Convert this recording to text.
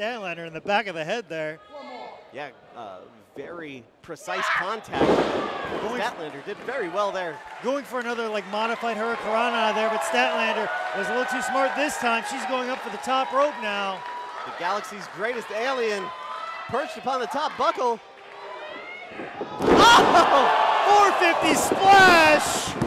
Statlander in the back of the head there. Yeah, uh, very precise contact. Going- Statlander did very well there. Going for another like modified Hurricane there, but Statlander was a little too smart this time. She's going up for the top rope now. The galaxy's greatest alien perched upon the top buckle. Oh! 450 splash!